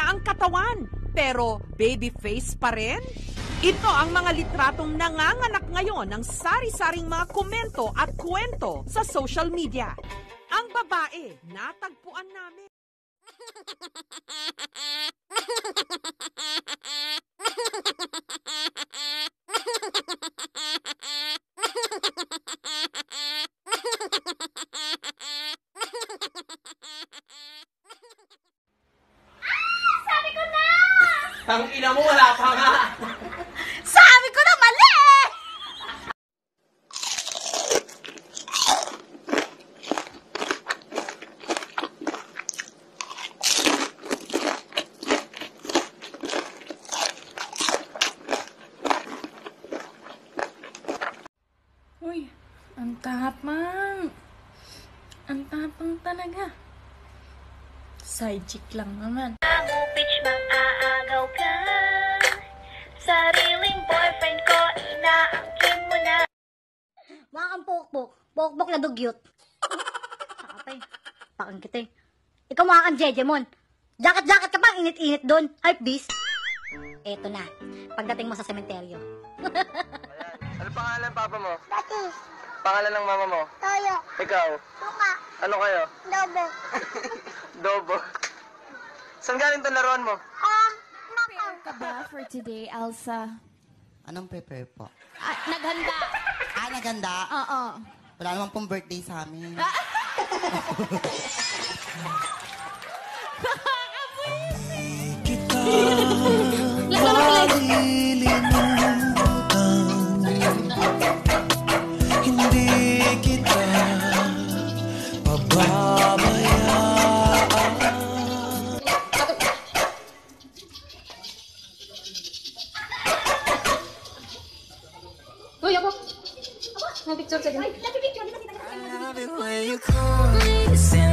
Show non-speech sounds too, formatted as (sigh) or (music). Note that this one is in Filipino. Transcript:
na ang katawan, pero baby face pa rin? Ito ang mga litratong nanganganak ngayon ng sari-saring mga komento at kwento sa social media. Ang babae, natagpuan namin. (laughs) Tang ina mo, wala pa nga. (laughs) Sabi ko na mali! Uy, ang tapang. Ang tapang talaga. Side chick lang naman. Bitch, mang-aagaw ka Sariling boyfriend ko, inaangkin mo na Mga kang pokpok. Pokpok na dugyot. Sakatay. Pakang kita eh. Ikaw mga kang Jejemon. Jacket-jacket ka pa, init-init doon. Hype beast. Eto na. Pagdating mo sa sementeryo. Ano pangalan papa mo? Batis, Pangalan ng mama mo? toyo, Ikaw? suka, Ano kayo? dobo. (laughs) Dobo. Saan galing tong laruan mo? Ka ba for today, Elsa? Anong prepare po? Ah, naghanda. Ah, naganda. Oo. Wala naman pong birthday sa amin. Hindi kita pababayaan Ako, may picture sa